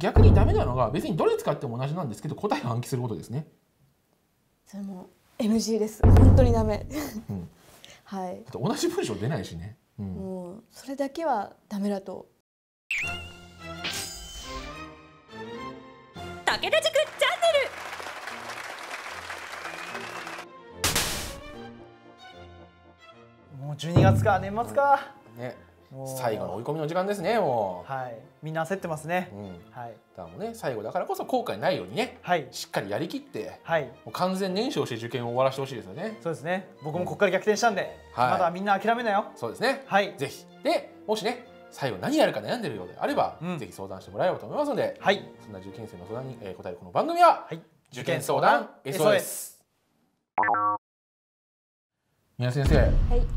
逆にダメなのが別にどれ使っても同じなんですけど答えを暗記することですね。それも NG です。本当にダメ、うん、はい。同じ文章出ないしね、うん、もうそれだけはダメだと。武田塾チャンネル。もう12月か。年末か、ね最後の追い込みの時間ですねもう。はい。みんな焦ってますね、うん、はい。だからね最後だからこそ後悔ないようにね、はい、しっかりやりきって、はい、もう完全燃焼して受験を終わらせてほしいですよね。そうですね。僕もここから逆転したんで、うん、まだみんな諦めなよ。そうですね。はい。ぜひ。でもしね最後何やるか悩んでるようであれば、うん、ぜひ相談してもらえればと思いますので、はい、そんな受験生の相談に、えー、答えるこの番組は、はい、受験相談 SOS 宮先生、はい、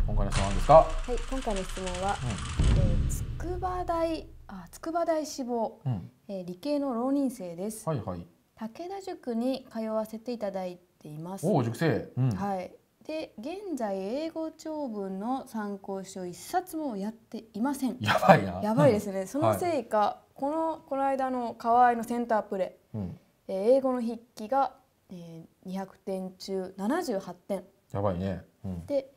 今回の質問ですか？はい、今回の質問は、うん、えー、筑波大あ筑波大志望、うん、えー、理系の浪人生です。はいはい。武田塾に通わせていただいています。おお、塾生。うん、はい。で現在英語長文の参考書一冊もやっていません。やばいな。やばいですね。そのせいか、はい、このこの間の河合のセンタープレ、うん、えー、英語の筆記が、えー、200点中78点。やばいね。うん、で、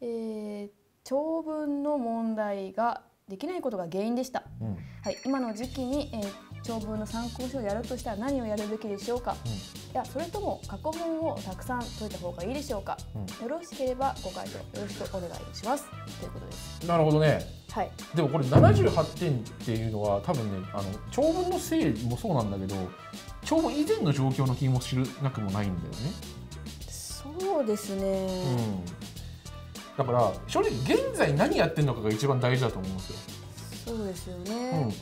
えー、長文の問題ができないことが原因でした。うん、はい、今の時期に、えー、長文の参考書をやるとしたら何をやるべきでしょうか、うん、いやそれとも過去問をたくさん解いた方がいいでしょうか、うん、よろしければご回答よろしくお願いします。ということです。なるほどね。はい。でもこれ78点っていうのは多分ねあの長文のせいもそうなんだけど長文以前の状況の気も知るなくもないんだよねそうですね、だから正直現在何やってるのかが一番大事だと思うんですよ。そうですよね、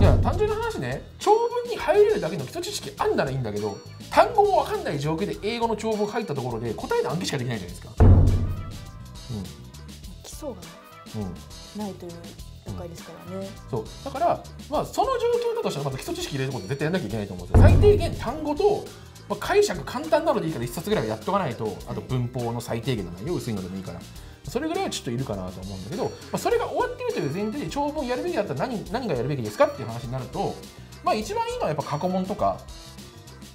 いや単純な話ね長文に入れるだけの基礎知識あんならいいんだけど単語も分かんない状況で英語の長文入ったところで答えの暗記しかできないじゃないですか。うん、基礎がないという段階ですからね、そう。だからまあその状況だとしたらまず基礎知識入れること絶対やらなきゃいけないと思うんですよ。最低限単語とまあ、解釈簡単なのでいいから1冊ぐらいはやっとかないとあと文法の最低限の内容薄いのでもいいから。それぐらいはちょっといるかなと思うんだけど、まあ、それが終わってるという前提で長文やるべきだったら何何がやるべきですかっていう話になると、まあ、一番いいのはやっぱ過去問とか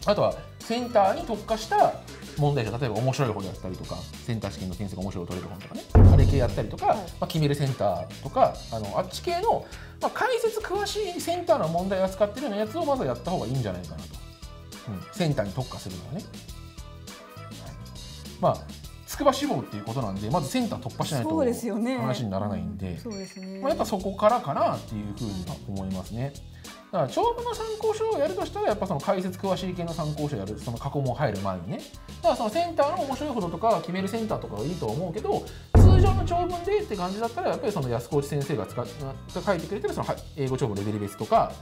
あとはセンターに特化した問題集例えば面白い本やったりとかセンター試験の先生が面白いを取れる本とかねあれ系やったりとか、はい、まあ、決めるセンターとかあのあっち系の、まあ、解説詳しいセンターの問題を扱ってるようなやつをまずやった方がいいんじゃないかなと、うん、センターに特化するのはね、はい、まあ筑波志望っていうことなんでまずセンター突破しないと話にならないんで、まあ、やっぱそこからかなっていうふうには思いますね。だから長文の参考書をやるとしたらやっぱその解説詳しい系の参考書をやるその過去問入る前にね。だからそのセンターの面白いほどとか決めるセンターとかがいいと思うけど通常の長文でって感じだったらやっぱりその安河内先生が使っ書いてくれてるその英語長文レベル別とか、はい、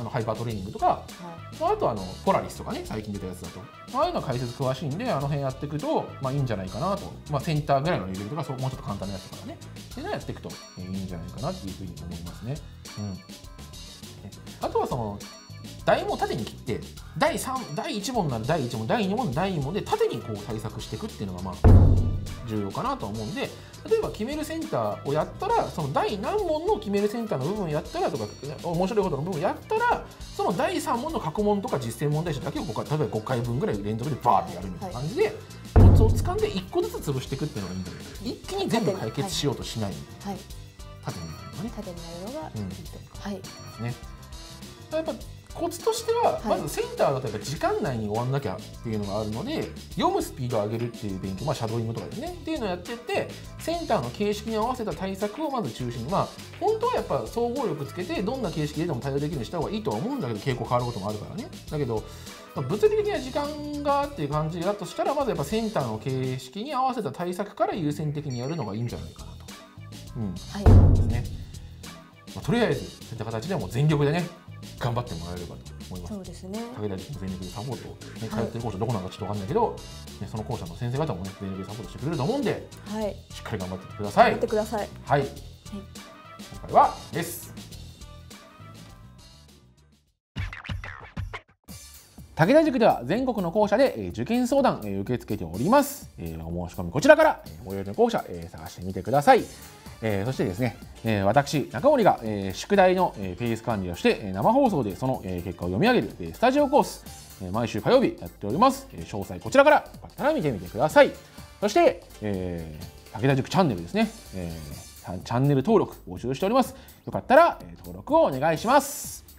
あのハイパートレーニングとか、はい、まあ、あとあのポラリスとかね最近出たやつだと、ああいうのは解説詳しいんであの辺やっていくと、まあ、いいんじゃないかなと、まあ、センターぐらいのレベルとかそうもうちょっと簡単なやつとかね。っていうのをやっていくといいんじゃないかなっていうふうに思いますね。うん、あとはその台も縦に切って第3第1問なら第1問第2問第2問で縦にこう対策していくっていうのがまあ重要かなと思うんで例えば決めるセンターをやったらその第何問の決めるセンターの部分をやったらとか面白いことの部分をやったらその第3問の過去問とか実践問題集だけをここ例えば5回分ぐらい連続でバーってやるみたいな感じで、コツを掴んで1個ずつ潰していくっていうのがいいんだけど一気に全部解決しようとしない、はい、縦にやるのね。縦にやるのがいいと、うん、はい。ですね。やっぱコツとしては、まずセンターだとやっぱ時間内に終わんなきゃっていうのがあるので読むスピードを上げるっていう勉強、まあ、シャドーイングとかですね。っていうのをやってってセンターの形式に合わせた対策をまず中心に。まあ本当はやっぱ総合力つけてどんな形式ででも対応できるようにした方がいいとは思うんだけど傾向変わることもあるからね。だけど物理的な時間がっていう感じだとしたらまずやっぱセンターの形式に合わせた対策から優先的にやるのがいいんじゃないかなと。うん、はい、ですね。まあ、とりあえずそういった形でも全力でね頑張ってもらえればと思います。そうですね。武田塾も全力でサポート、ね、通ってる校舎どこなのかちょっとわかんないけど、ね、その校舎の先生方もね全力でサポートしてくれると思うんで、はい、しっかり頑張ってください。頑張ってください。はい。はい、今回はです。武田塾では全国の校舎で受験相談受け付けております。お申し込みこちらから最寄りの校舎探してみてください。えー、そしてですね、えー、私中森が、えー、宿題の、えー、ペース管理をして、えー、生放送でその、えー、結果を読み上げる、えー、スタジオコース、えー、毎週火曜日やっております、えー、詳細こちらからよかったら見てみてください。そして、えー、武田塾チャンネルですね、えー、チャンネル登録募集しております。よかったら、えー、登録をお願いします。